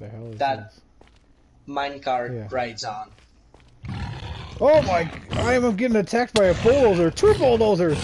the hell is that this? minecart Yeah. rides on. Oh my! I am getting attacked by a bulldozer. Two bulldozers.